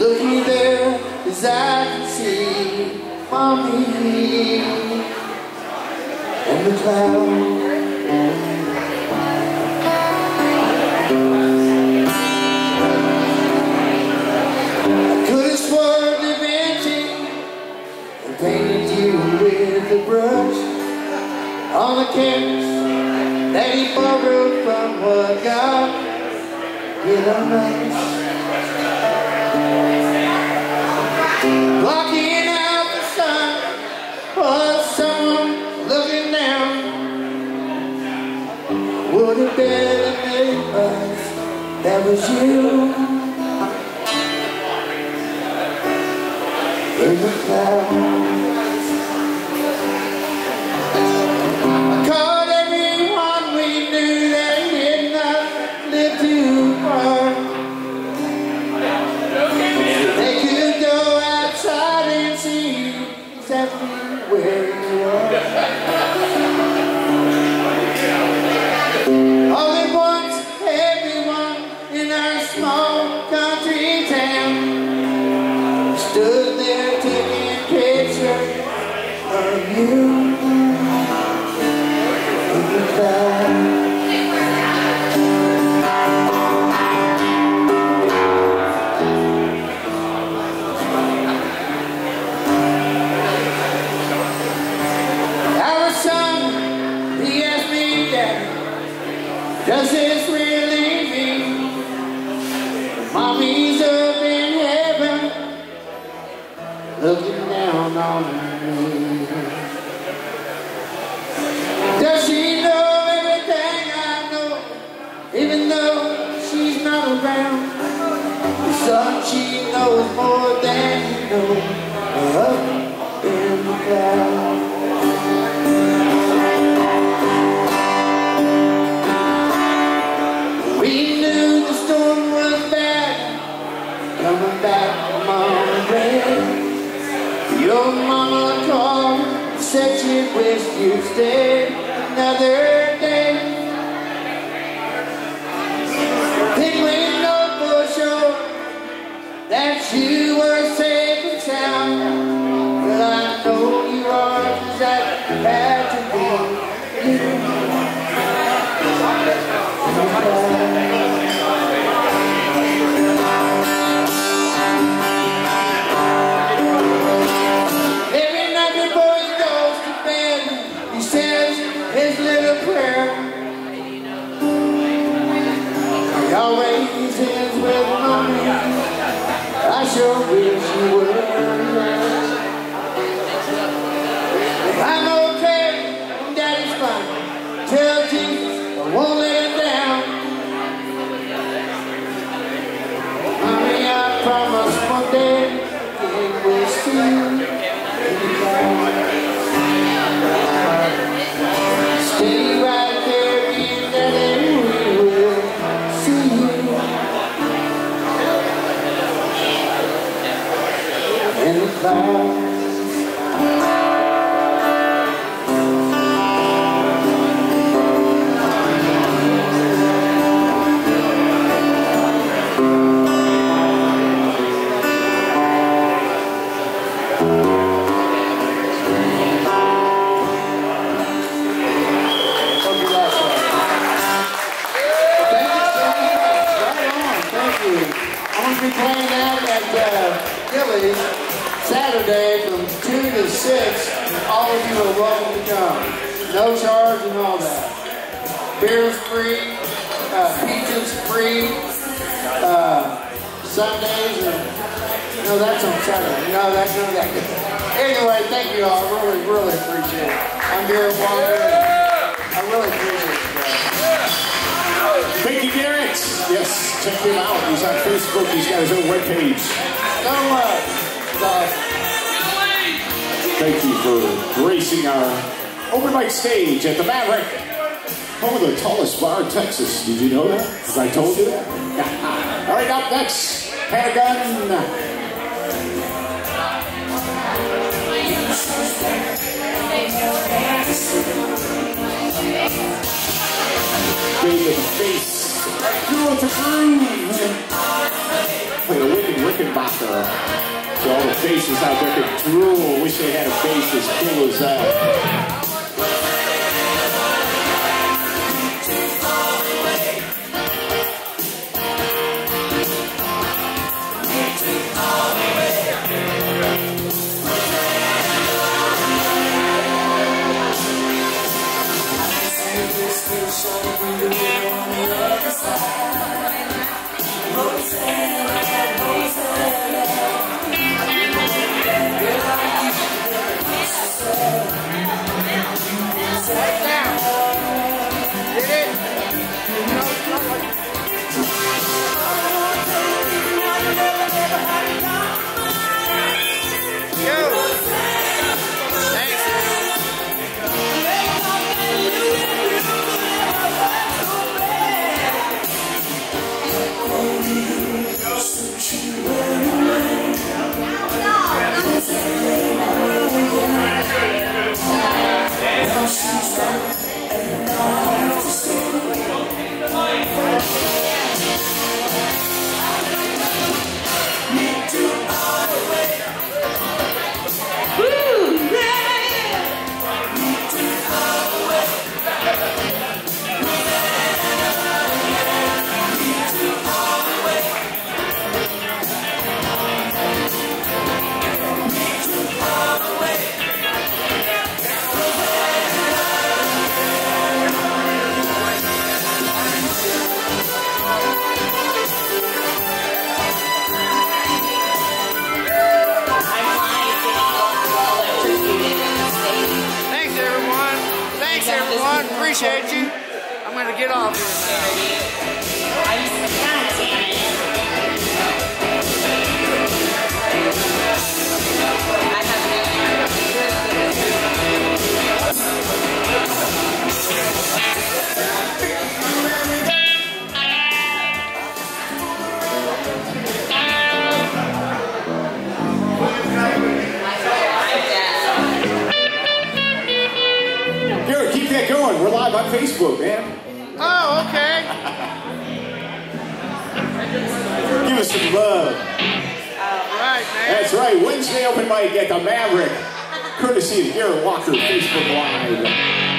Looky there, as I can see Mommy in the brush. On the canvas that he borrowed from what God did on us. Blocking out the sun was someone looking down. Would have barely made us. That was you. in the clouds. I called everyone we knew that did not live too far. Does this really mean Mommy's up in heaven looking down on me. Even though she's not around? Son, she knows more than you know, up in the clouds. We knew the storm was bad, coming back from Mama Red. Your mama called, said she wished you'd stay another always ends with mommy. I sure wish you would. I'm okay, daddy's fine. Tell Jesus I won't Gilley's Saturday from 2 to 6. All of you are welcome to come. No charge and all that. Beer's free. Uh, pizza's free. Uh, Sundays and no, that's on Saturday. No, that's not that. Good. Anyway, thank you all. I Really, really appreciate it. I'm Garrett Walker. I really appreciate it. Thank you, Garrett. Yes, check him out. He's on Facebook. He's got his own webpage. Thank you for gracing our open mic stage at the Maverick, home of the tallest bar in Texas. Did you know that? Because I told you that. All right, up next, Pentagon. Baby face, groove to groove. Faces out there could drool. Wish they had a face as cool as that. Россия. Appreciate you. I'm going to get off here now. Facebook, man. Oh, okay. Give us some love. All right, man. That's right, Wednesday open mic at the Maverick, courtesy of Garrett Walker Facebook Live.